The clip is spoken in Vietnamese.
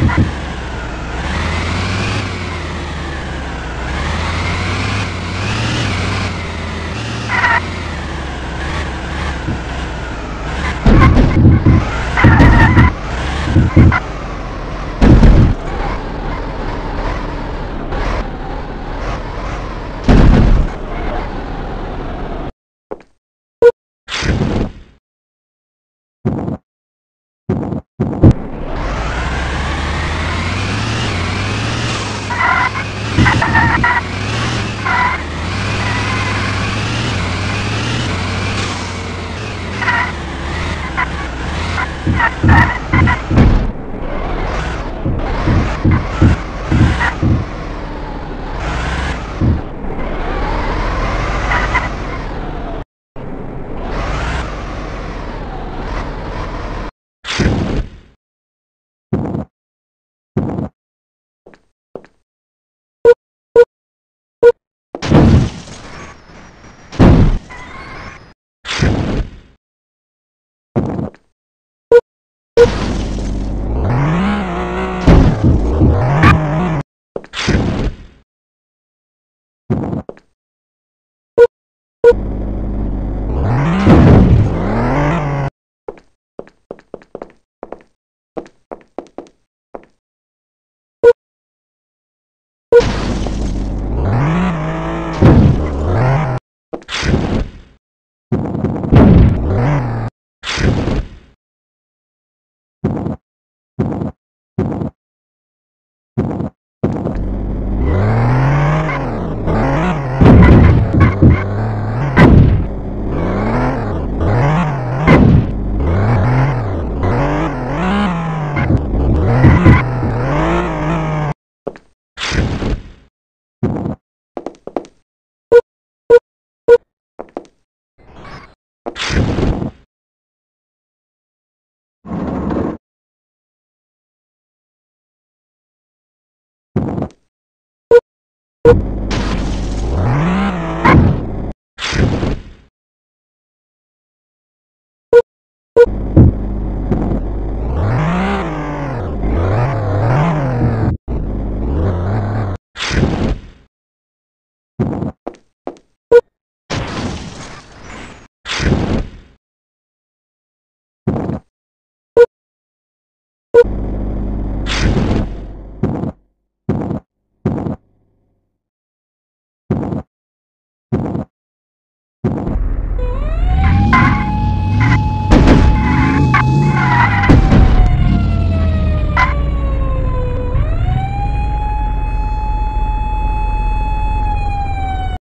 Ha ha ha! Ha ha! Boop.